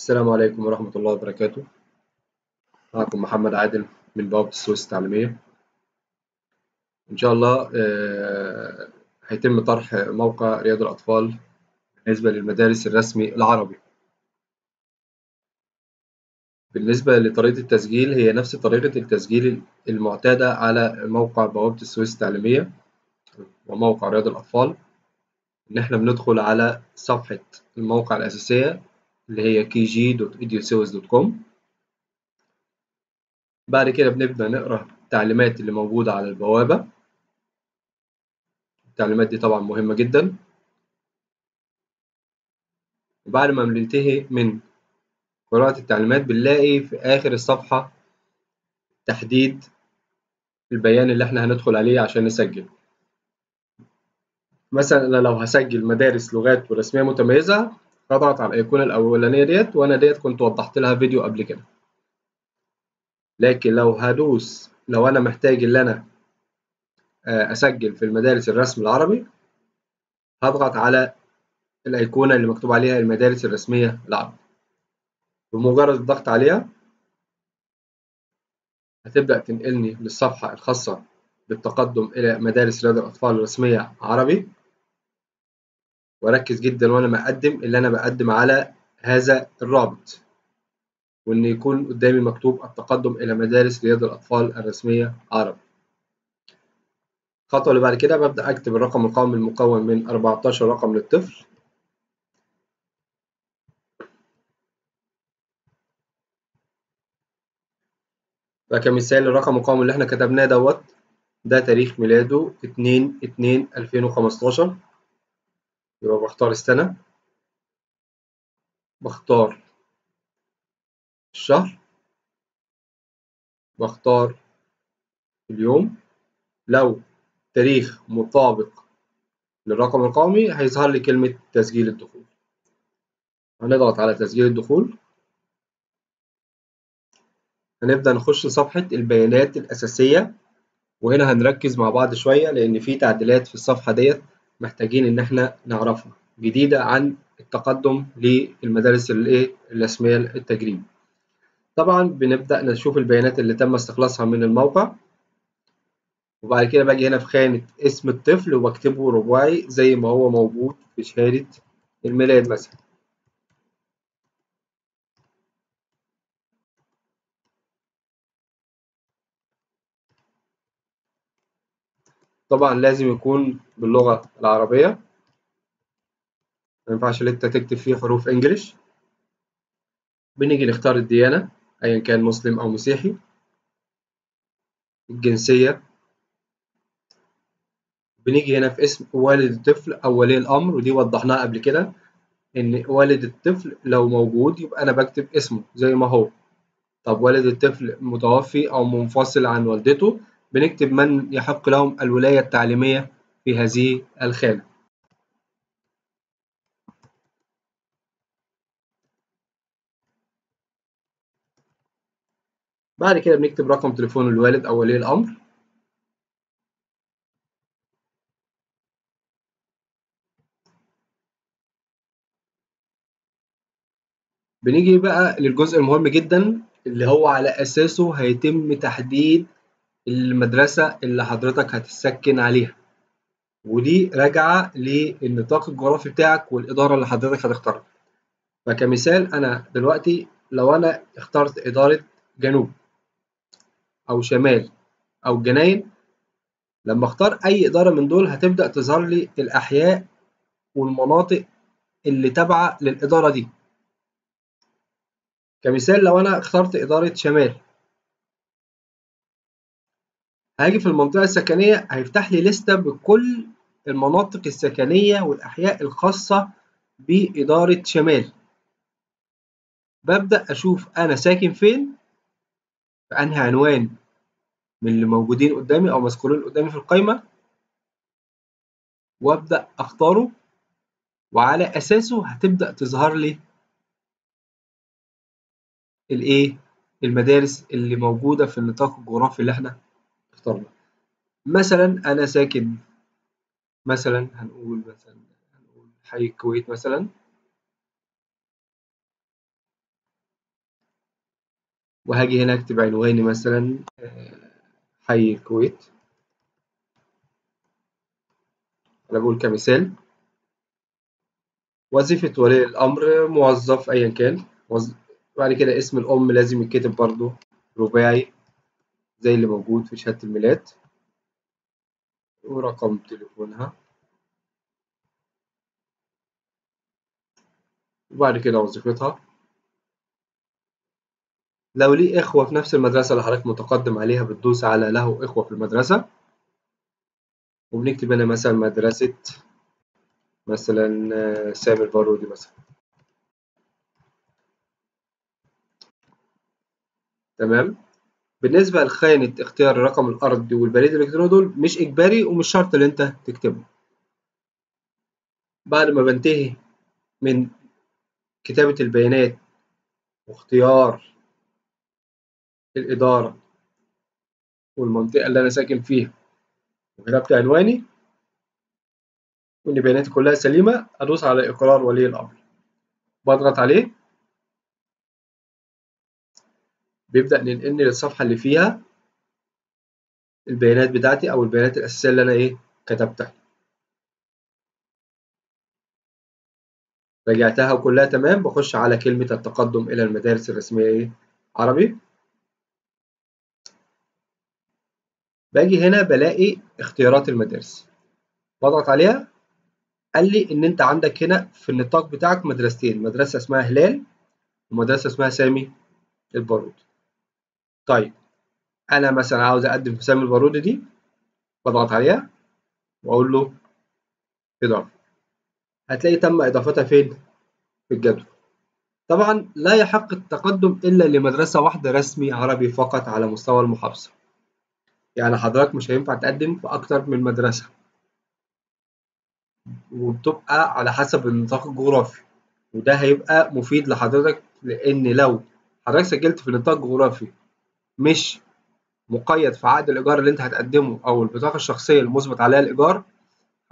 السلام عليكم ورحمة الله وبركاته. معكم محمد عادل من بوابة السويس التعليمية. إن شاء الله آه، هيتم طرح موقع رياض الأطفال بالنسبة للمدارس الرسمي العربي. بالنسبة لطريقة التسجيل هي نفس طريقة التسجيل المعتادة على موقع بوابة السويس التعليمية وموقع رياض الأطفال. إن إحنا بندخل على صفحة الموقع الأساسية اللي هي kg.edusewas.com بعد كده بنبدأ نقرأ التعليمات اللي موجودة على البوابة. التعليمات دي طبعا مهمة جدا. وبعد ما بننتهي من قراءة التعليمات بنلاقي في آخر الصفحة تحديد البيان اللي إحنا هندخل عليه عشان نسجل. مثلا أنا لو هسجل مدارس لغات ورسمية متميزة هضغط على الأيقونة الأولانية ديت وأنا ديت كنت وضحت لها فيديو قبل كده. لكن لو هدوس لو أنا محتاج إن أنا أسجل في المدارس الرسم العربي هضغط على الأيقونة اللي مكتوب عليها المدارس الرسمية العربي. بمجرد الضغط عليها هتبدأ تنقلني للصفحة الخاصة بالتقدم إلى مدارس رياض الأطفال الرسمية عربي. وأركز جدا وأنا بقدم اللي أنا بقدم على هذا الرابط وإن يكون قدامي مكتوب التقدم إلى مدارس رياض الأطفال الرسمية عربي الخطوة اللي بعد كده ببدأ أكتب الرقم القومي المكون من 14 رقم للطفل. فكمثال الرقم القومي اللي إحنا كتبناه دوت. ده تاريخ ميلاده 2 2 2015 يبقى بختار السنة بختار الشهر. بختار اليوم. لو تاريخ مطابق للرقم القومي هيظهر لي كلمة تسجيل الدخول. هنضغط على تسجيل الدخول. هنبدأ نخش صفحة البيانات الأساسية. وهنا هنركز مع بعض شوية لأن في تعديلات في الصفحة ديت. محتاجين إن إحنا نعرفها جديدة عن التقدم للمدارس الإيه الرسمية التجريبي. طبعا بنبدأ نشوف البيانات اللي تم استخلاصها من الموقع وبعد كده باجي هنا في خانة اسم الطفل وبكتبه رباعي زي ما هو موجود في شهادة الميلاد مثلا. طبعا لازم يكون باللغة العربية. ما ينفعش ان انت تكتب فيه حروف إنجليش. بنيجي نختار الديانة ايا كان مسلم أو مسيحي. الجنسية. بنيجي هنا في اسم والد الطفل أو ولي الأمر ودي وضحناها قبل كده إن والد الطفل لو موجود يبقى أنا بكتب اسمه زي ما هو. طب والد الطفل متوفي أو منفصل عن والدته بنكتب من يحق لهم الولاية التعليمية في هذه الخانة. بعد كده بنكتب رقم تليفون الوالد أو ولي الأمر. بنيجي بقى للجزء المهم جدا اللي هو على أساسه هيتم تحديد المدرسة اللي حضرتك هتسكن عليها. ودي راجعة للنطاق الجغرافي بتاعك والإدارة اللي حضرتك هتختارها. فكمثال أنا دلوقتي لو أنا اخترت إدارة جنوب أو شمال أو جناين لما أختار أي إدارة من دول هتبدأ تظهر لي الأحياء والمناطق اللي تابعة للإدارة دي. كمثال لو أنا اخترت إدارة شمال هاجي في المنطقة السكنية هيفتح لي لستة بكل المناطق السكنية والأحياء الخاصة بإدارة شمال. ببدأ أشوف أنا ساكن فين في أنهي عنوان من اللي موجودين قدامي أو مذكورين قدامي في القايمة وأبدأ أختاره وعلى أساسه هتبدأ تظهر لي الإيه؟ المدارس اللي موجودة في النطاق الجغرافي اللي إحنا اخترنا مثلا أنا ساكن مثلا هنقول مثلا هنقول حي الكويت مثلا. وهاجي هنا اكتب عنواني مثلا حي الكويت. أنا بقول كمثال. وظيفة ولي الأمر موظف أيا كان. بعد كده اسم الأم لازم يتكتب برضو رباعي. زي اللي موجود في شهادة الميلاد. ورقم تليفونها. وبعد كده وظيفتها. لو ليه إخوة في نفس المدرسة اللي حضرتك متقدم عليها بتدوس على له إخوة في المدرسة. وبنكتب هنا مثلا مدرسة مثلا سامي البارودي مثلا. تمام؟ بالنسبة لخانة اختيار الرقم الأرضي والبريد الإلكتروني دول مش إجباري ومش شرط إن أنت تكتبه. بعد ما بنتهي من كتابة البيانات واختيار الإدارة والمنطقة اللي أنا ساكن فيها وكتبت عنواني وإن بياناتي كلها سليمة أدوس على إقرار ولي الأمر. بضغط عليه بيبدأ ينقلني للصفحة اللي فيها البيانات بتاعتي أو البيانات الأساسية اللي أنا إيه كتبتها. رجعتها وكلها تمام بخش على كلمة التقدم إلى المدارس الرسمية إيه؟ عربي. باجي هنا بلاقي اختيارات المدارس. بضغط عليها قال لي إن أنت عندك هنا في النطاق بتاعك مدرستين مدرسة اسمها هلال ومدرسة اسمها سامي البارودي. طيب أنا مثلا عاوز أقدم في سامي البارودي بضغط عليها وأقول له إضافة. هتلاقي تم إضافتها فين؟ في الجدول. طبعا لا يحق التقدم إلا لمدرسة واحدة رسمي عربي فقط على مستوى المحافظة. يعني حضرتك مش هينفع تقدم في أكتر من مدرسة. وبتبقى على حسب النطاق الجغرافي. وده هيبقى مفيد لحضرتك لأن لو حضرتك سجلت في نطاق جغرافي مش مقيد في عقد الإيجار اللي أنت هتقدمه أو البطاقة الشخصية المثبت عليها الإيجار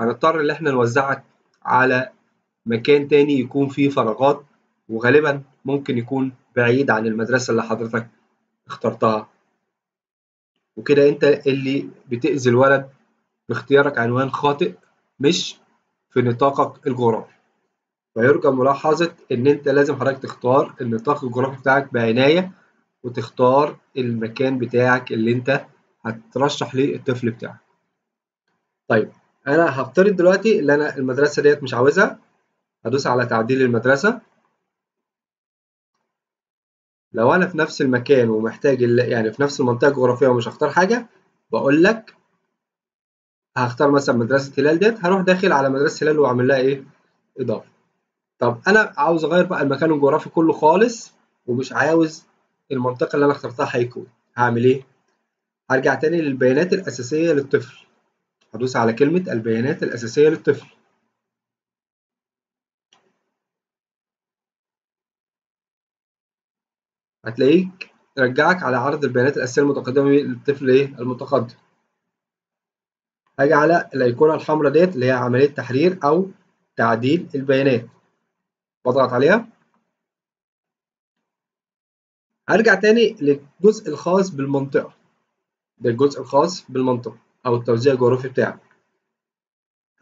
هنضطر إن إحنا نوزعك على مكان تاني يكون فيه فراغات وغالبا ممكن يكون بعيد عن المدرسة اللي حضرتك اخترتها. وكده أنت اللي بتأذي الولد باختيارك عنوان خاطئ مش في نطاقك الجغرافي. فيرجى ملاحظة إن أنت لازم حضرتك تختار النطاق الجغرافي بتاعك بعناية وتختار المكان بتاعك اللي أنت هترشح ليه الطفل بتاعك. طيب أنا هفترض دلوقتي إن أنا المدرسة ديت مش عاوزها هدوس على تعديل المدرسة لو أنا في نفس المكان ومحتاج يعني في نفس المنطقة الجغرافية ومش هختار حاجة بقول لك هختار مثلا مدرسة هلال ديت هروح داخل على مدرسة هلال وأعمل لها إيه؟ إضافة. طب أنا عاوز أغير بقى المكان الجغرافي كله خالص ومش عاوز المنطقة اللي أنا اخترتها هيكون. هعمل إيه؟ هرجع تاني للبيانات الأساسية للطفل. هدوس على كلمة البيانات الأساسية للطفل. هتلاقيك رجعك على عرض البيانات الأساسية المتقدمة للطفل إيه؟ المتقدم. هاجي على الأيقونة الحمراء ديت اللي هي عملية تحرير أو تعديل البيانات. بضغط عليها. هرجع تاني للجزء الخاص بالمنطقة. ده الجزء الخاص بالمنطقة أو التوزيع الجغرافي بتاعك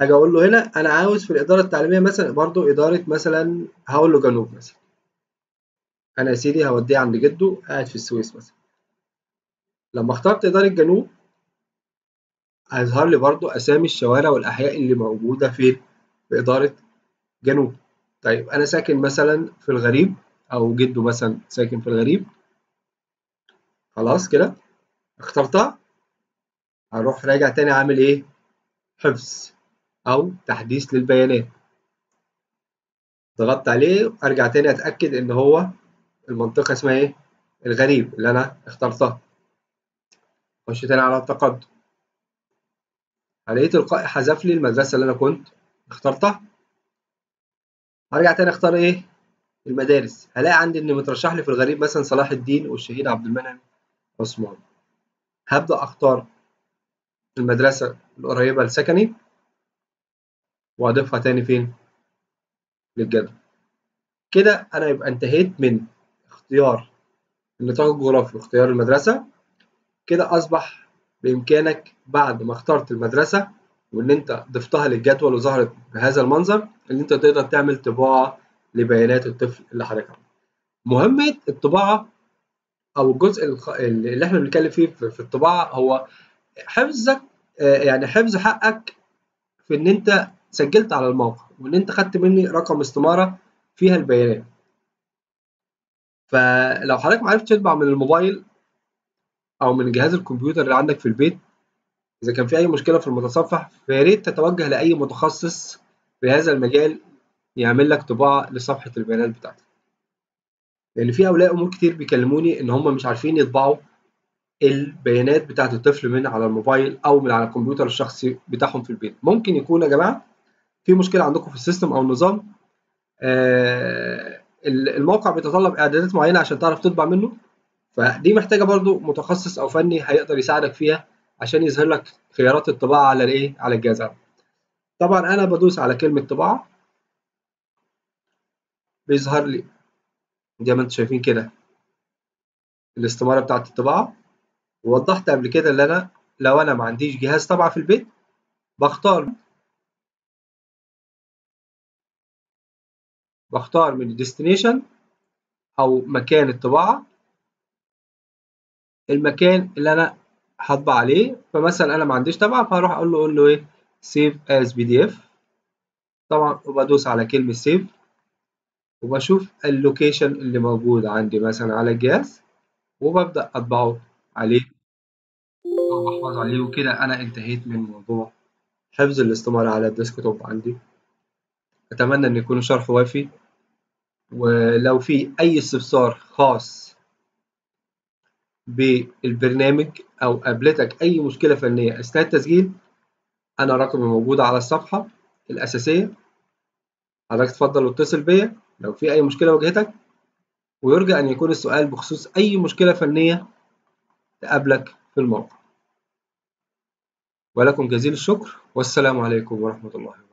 هاجي أقول له هنا أنا عاوز في الإدارة التعليمية مثلا برضو إدارة مثلا هقول له جنوب مثلا. أنا يا سيدي هوديه عند جده قاعد في السويس مثلا. لما اخترت إدارة جنوب هيظهر لي برضو أسامي الشوارع والأحياء اللي موجودة في في إدارة جنوب. طيب أنا ساكن مثلا في الغريب أو جده مثلا ساكن في الغريب. خلاص كده؟ اخترتها؟ هروح راجع تاني عامل إيه؟ حفظ أو تحديث للبيانات. ضغطت عليه أرجع تاني أتأكد إن هو المنطقة اسمها إيه؟ الغريب اللي أنا اخترتها. أخش تاني على التقدم. هلاقيه تلقائي حذف لي المدرسة اللي أنا كنت اخترتها. هرجع تاني اختار إيه؟ المدارس. هلاقي عندي ان مترشح لي في الغريب مثلا صلاح الدين والشهيد عبد المنعم. عثمان. هبدأ أختار المدرسة القريبة لسكني وأضيفها تاني فين؟ للجدول. كده أنا يبقى انتهيت من اختيار النطاق الجغرافي واختيار المدرسة. كده أصبح بإمكانك بعد ما اخترت المدرسة وإن أنت ضفتها للجدول وظهرت بهذا المنظر إن أنت تقدر تعمل طباعة لبيانات الطفل اللي حضرتك عامله. مهمة الطباعة أو الجزء اللي إحنا بنتكلم فيه في الطباعة هو حفظك يعني حفظ حقك في إن أنت سجلت على الموقع وإن أنت خدت مني رقم استمارة فيها البيانات. فلو حضرتك معرفتش تطبع من الموبايل أو من جهاز الكمبيوتر اللي عندك في البيت إذا كان في أي مشكلة في المتصفح فيا ريت تتوجه لأي متخصص في هذا المجال يعمل لك طباعة لصفحة البيانات بتاعتك. لأن في أولياء أمور كتير بيكلموني إن هم مش عارفين يطبعوا البيانات بتاعة الطفل من على الموبايل أو من على الكمبيوتر الشخصي بتاعهم في البيت. ممكن يكون يا جماعة في مشكلة عندكم في السيستم أو النظام آه الموقع بيتطلب إعدادات معينة عشان تعرف تطبع منه فدي محتاجة برضو متخصص أو فني هيقدر يساعدك فيها عشان يظهر لك خيارات الطباعة على الإيه؟ على الجهاز. طبعا أنا بدوس على كلمة طباعة بيظهر لي زي ما أنتم شايفين كده. الاستمارة بتاعة الطباعة. ووضحت قبل كده اللي أنا لو أنا ما عنديش جهاز طابعة في البيت بختار بختار من ال destination أو مكان الطباعة. المكان اللي أنا هطبع عليه فمثلا أنا ما عنديش طابعة فهروح أقول له أقول له إيه؟ save as PDF. طبعا وبدوس على كلمة save وبشوف ال location اللي موجود عندي مثلا على الجهاز وببدأ أطبعه عليه. أو عليه وكده أنا انتهيت من موضوع حفظ الاستمارة على الديسكتوب عندي. أتمنى إن يكون الشرح وافي. ولو في أي استفسار خاص بالبرنامج أو قابلتك أي مشكلة فنية أثناء التسجيل أنا رقمي موجود على الصفحة الأساسية. حضرتك تفضل واتصل بيا. لو في أي مشكلة واجهتك ويرجى أن يكون السؤال بخصوص أي مشكلة فنية تقابلك في الموقع ولكم جزيل الشكر والسلام عليكم ورحمة الله